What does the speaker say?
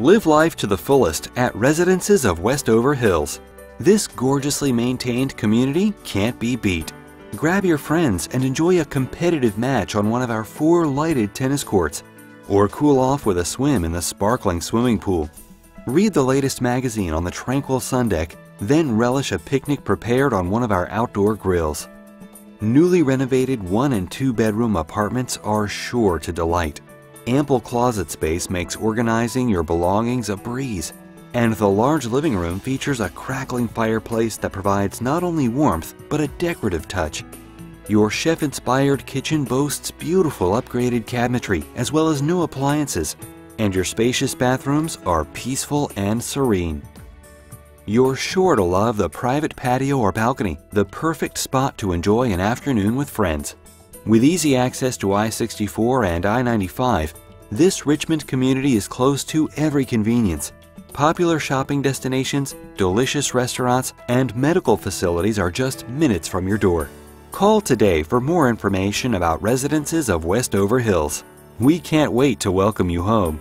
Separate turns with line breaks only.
Live life to the fullest at Residences of Westover Hills. This gorgeously maintained community can't be beat. Grab your friends and enjoy a competitive match on one of our four lighted tennis courts, or cool off with a swim in the sparkling swimming pool. Read the latest magazine on the tranquil sun deck, then relish a picnic prepared on one of our outdoor grills. Newly renovated one and two bedroom apartments are sure to delight. Ample closet space makes organizing your belongings a breeze, and the large living room features a crackling fireplace that provides not only warmth but a decorative touch. Your chef inspired kitchen boasts beautiful upgraded cabinetry as well as new appliances, and your spacious bathrooms are peaceful and serene. You're sure to love the private patio or balcony, the perfect spot to enjoy an afternoon with friends. With easy access to I 64 and I 95, this Richmond community is close to every convenience. Popular shopping destinations, delicious restaurants, and medical facilities are just minutes from your door. Call today for more information about residences of Westover Hills. We can't wait to welcome you home.